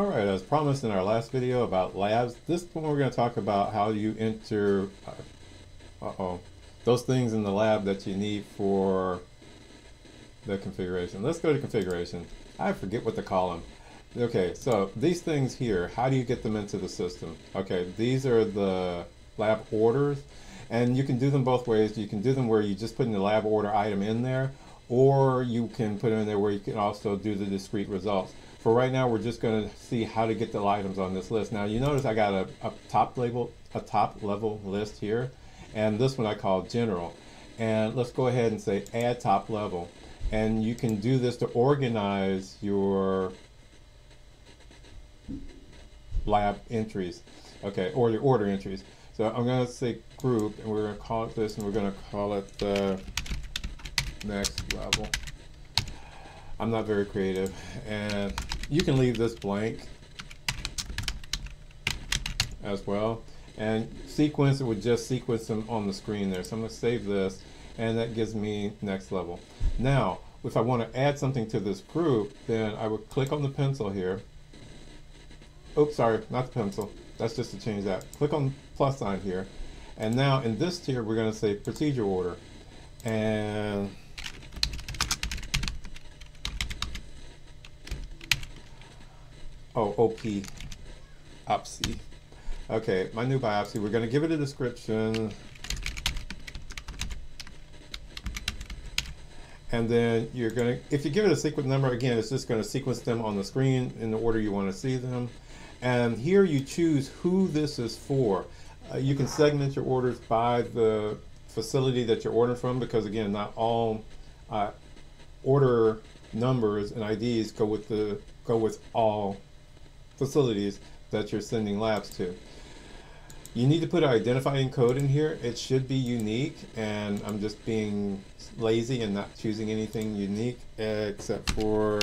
All right, as promised in our last video about labs, this one we're going to talk about how you enter, uh, uh-oh, those things in the lab that you need for the configuration. Let's go to configuration. I forget what to call them. Okay, so these things here, how do you get them into the system? Okay, these are the lab orders, and you can do them both ways. You can do them where you just put in the lab order item in there, or you can put it in there where you can also do the discrete results. For right now, we're just going to see how to get the items on this list. Now, you notice I got a, a top label, a top level list here, and this one I call general. And let's go ahead and say add top level. And you can do this to organize your lab entries, okay, or your order entries. So I'm going to say group, and we're going to call it this, and we're going to call it the next level. I'm not very creative, and you can leave this blank as well. And sequence, it would just sequence them on the screen there. So I'm going to save this, and that gives me next level. Now, if I want to add something to this group, then I would click on the pencil here. Oops, sorry, not the pencil. That's just to change that. Click on plus sign here. And now in this tier, we're going to say procedure order. And oh, OP, OPSI. Okay, my new biopsy, we're going to give it a description. And then you're going to, if you give it a sequence number, again, it's just going to sequence them on the screen in the order you want to see them. And here you choose who this is for. Uh, you can segment your orders by the facility that you're ordering from because again, not all uh, order numbers and IDs go with the go with all facilities that you're sending labs to. You need to put an identifying code in here. It should be unique, and I'm just being lazy and not choosing anything unique except for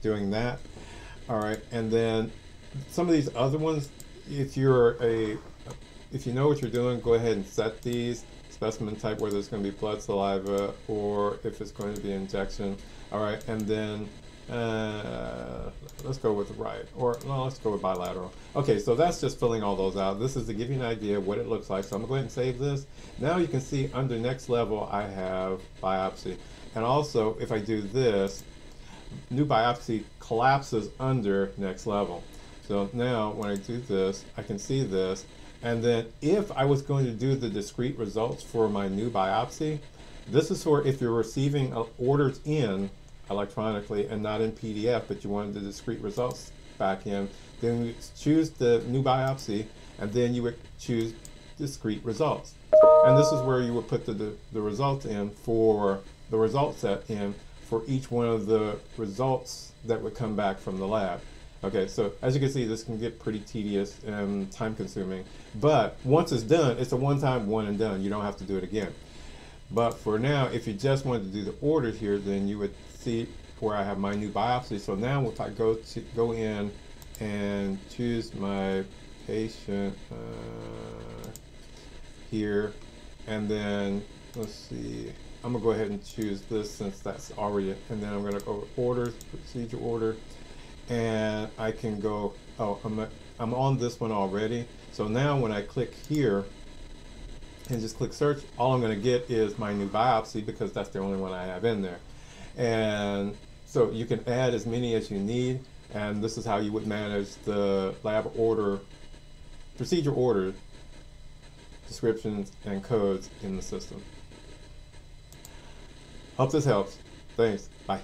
doing that. All right, and then some of these other ones, if you're a, if you know what you're doing, go ahead and set these specimen type, whether it's going to be blood, saliva, or if it's going to be injection. All right, and then uh, let's go with right, or no, let's go with bilateral. Okay, so that's just filling all those out. This is to give you an idea of what it looks like. So I'm going to go ahead and save this. Now you can see under next level, I have biopsy. And also, if I do this, new biopsy collapses under next level. So now when I do this, I can see this. And then if I was going to do the discrete results for my new biopsy, this is for if you're receiving orders in electronically and not in PDF, but you wanted the discrete results back in, then you choose the new biopsy, and then you would choose discrete results. And this is where you would put the, the, the results in for the result set in for each one of the results that would come back from the lab. Okay, so as you can see, this can get pretty tedious and time consuming, but once it's done, it's a one-time one and done. You don't have to do it again. But for now, if you just wanted to do the orders here, then you would see where I have my new biopsy. So now if I go to go in and choose my patient uh, here, and then let's see, I'm gonna go ahead and choose this since that's already, and then I'm gonna go orders, procedure order, and I can go, oh, I'm, I'm on this one already. So now when I click here, and just click search, all I'm going to get is my new biopsy because that's the only one I have in there. And so you can add as many as you need, and this is how you would manage the lab order, procedure order descriptions and codes in the system. Hope this helps. Thanks. Bye.